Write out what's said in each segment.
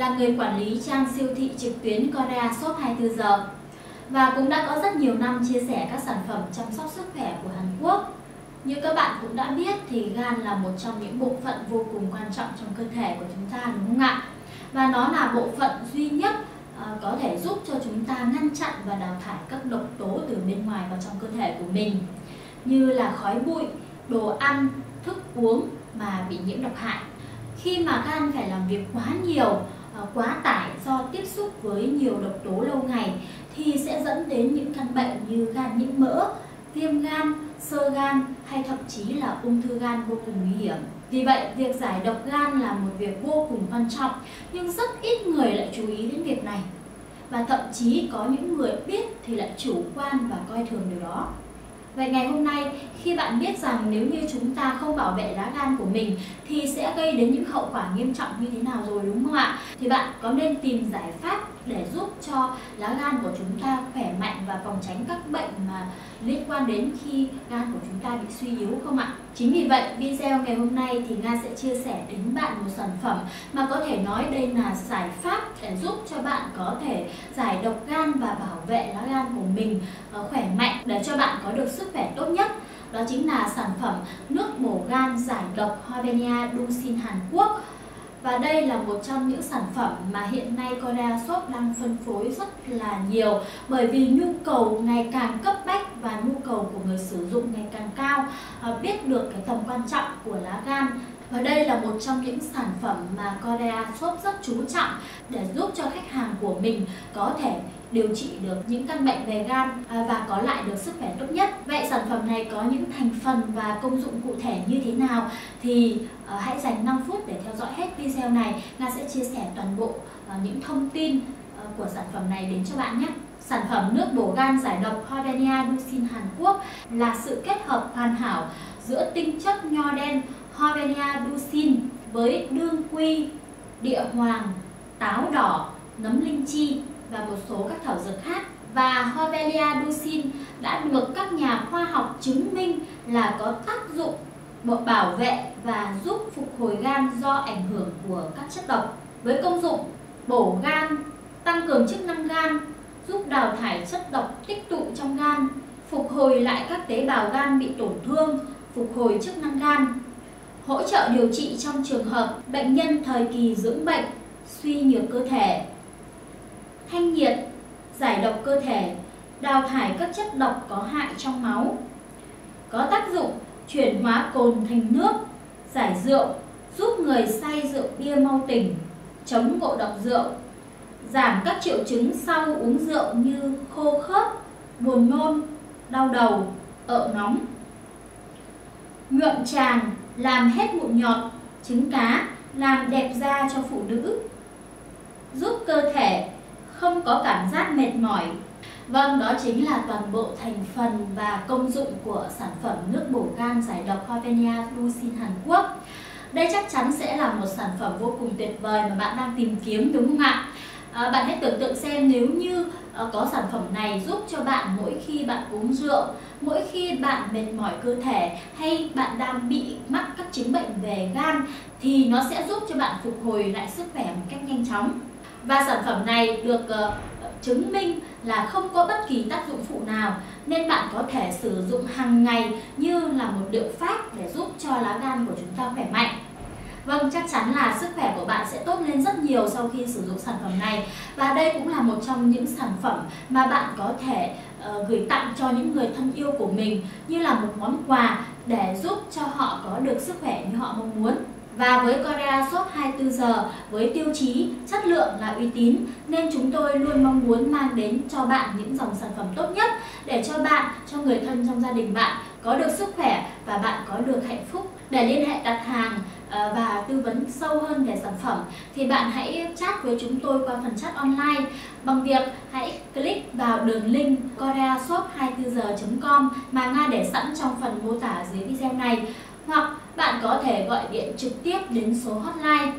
là người quản lý trang siêu thị trực tuyến Korea Shop 24 giờ và cũng đã có rất nhiều năm chia sẻ các sản phẩm chăm sóc sức khỏe của Hàn Quốc. Như các bạn cũng đã biết thì gan là một trong những bộ phận vô cùng quan trọng trong cơ thể của chúng ta đúng không ạ? Và nó là bộ phận duy nhất ờ, có thể giúp cho chúng ta ngăn chặn và đào thải các độc tố từ bên ngoài vào trong cơ thể của mình như là khói bụi, đồ ăn, thức uống mà bị nhiễm độc hại. Khi mà gan phải làm việc quá nhiều, Ờ, quá tải do tiếp xúc với nhiều độc tố lâu ngày thì sẽ dẫn đến những căn bệnh như gan nhiễm mỡ, viêm gan, sơ gan hay thậm chí là ung thư gan vô cùng nguy hiểm. Vì vậy, việc giải độc gan là một việc vô cùng quan trọng, nhưng rất ít người lại chú ý đến việc này. Và thậm chí có những người biết thì lại chủ quan và coi thường điều đó. Vậy ngày hôm nay, khi bạn biết rằng nếu như chúng ta không bảo vệ lá gan của mình thì sẽ gây đến những hậu quả nghiêm trọng như thế nào rồi đúng không ạ? Thì bạn có nên tìm giải pháp để giúp cho lá gan của chúng ta khỏe mạnh và phòng tránh các bệnh mà liên quan đến khi gan của chúng ta bị suy yếu không ạ? Chính vì vậy, video ngày hôm nay thì Nga sẽ chia sẻ đến bạn một sản phẩm mà có thể nói đây là giải pháp để giúp cho bạn có thể giải độc gan và bảo vệ lá gan của mình ờ, khỏe mạnh để cho bạn có được sức khỏe tốt nhất. Đó chính là sản phẩm nước bổ gan giải độc Harbenia Dusin Hàn Quốc và đây là một trong những sản phẩm mà hiện nay Korea Shop đang phân phối rất là nhiều, bởi vì nhu cầu ngày càng cấp bách và nhu cầu của người sử dụng ngày càng cao à, biết được cái tầm quan trọng của lá gan và đây là một trong những sản phẩm mà Korea Shop rất chú trọng để giúp cho khách hàng của mình có thể điều trị được những căn bệnh về gan à, và có lại được sức khỏe tốt nhất. Vậy sản phẩm này có những thành phần và công dụng cụ thể như thế nào thì à, hãy dành 5 phút để theo dõi hết video này. Nga sẽ chia sẻ toàn bộ à, những thông tin của sản phẩm này đến cho bạn nhé. Sản phẩm nước bổ gan giải độc Hordenia Dusin Hàn Quốc là sự kết hợp hoàn hảo giữa tinh chất nho đen Hordenia Dusin với đương quy, địa hoàng, táo đỏ, nấm linh chi và một số các thảo dược khác. Và Hovelia ducin đã được các nhà khoa học chứng minh là có tác dụng bảo vệ và giúp phục hồi gan do ảnh hưởng của các chất độc. Với công dụng bổ gan, tăng cường chức năng gan, giúp đào thải chất độc tích tụ trong gan, phục hồi lại các tế bào gan bị tổn thương, phục hồi chức năng gan, hỗ trợ điều trị trong trường hợp bệnh nhân thời kỳ dưỡng bệnh, suy nhược cơ thể, thanh nhiệt, giải độc cơ thể, đào thải các chất độc có hại trong máu. Có tác dụng chuyển hóa cồn thành nước, giải rượu, giúp người say rượu bia mau tỉnh, chống ngộ độc rượu, giảm các triệu chứng sau uống rượu như khô khớp, buồn nôn, đau đầu, ợ nóng. Nhuộm tràng làm hết mụn nhọt, trứng cá, làm đẹp da cho phụ nữ. Giúp cơ thể không có cảm giác mệt mỏi. Vâng, đó chính là toàn bộ thành phần và công dụng của sản phẩm nước bổ gan giải độc Horvenia Lucin Hàn Quốc. Đây chắc chắn sẽ là một sản phẩm vô cùng tuyệt vời mà bạn đang tìm kiếm đúng không ạ? À, bạn hãy tưởng tượng xem nếu như à, có sản phẩm này giúp cho bạn mỗi khi bạn uống rượu, mỗi khi bạn mệt mỏi cơ thể hay bạn đang bị mắc các chứng bệnh về gan thì nó sẽ giúp cho bạn phục hồi lại sức khỏe một cách nhanh chóng và sản phẩm này được uh, chứng minh là không có bất kỳ tác dụng phụ nào nên bạn có thể sử dụng hàng ngày như là một liệu pháp để giúp cho lá gan của chúng ta khỏe mạnh. Vâng, chắc chắn là sức khỏe của bạn sẽ tốt lên rất nhiều sau khi sử dụng sản phẩm này. Và đây cũng là một trong những sản phẩm mà bạn có thể uh, gửi tặng cho những người thân yêu của mình Như là một món quà để giúp cho họ có được sức khỏe như họ mong muốn và với Korea Shop 24 giờ với tiêu chí chất lượng là uy tín nên chúng tôi luôn mong muốn mang đến cho bạn những dòng sản phẩm tốt nhất để cho bạn, cho người thân trong gia đình bạn có được sức khỏe và bạn có được hạnh phúc. Để liên hệ đặt hàng ờ, và tư vấn sâu hơn về sản phẩm thì bạn hãy chat với chúng tôi qua phần chat online bằng việc hãy click vào đường link koreashop24giờ.com mà Nga để sẵn trong phần mô tả dưới video này hoặc bạn có thể gọi điện trực tiếp đến số hotline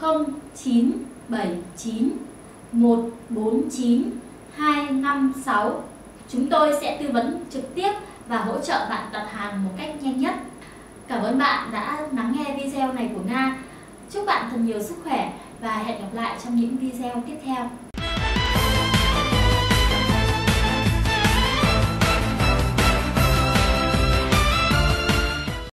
0979 149 256. Chúng tôi sẽ tư vấn trực tiếp và hỗ trợ bạn đặt hàng một cách nhanh nhất. Cảm ơn bạn đã lắng nghe video này của Nga. Chúc bạn thật nhiều sức khỏe và hẹn gặp lại trong những video tiếp theo.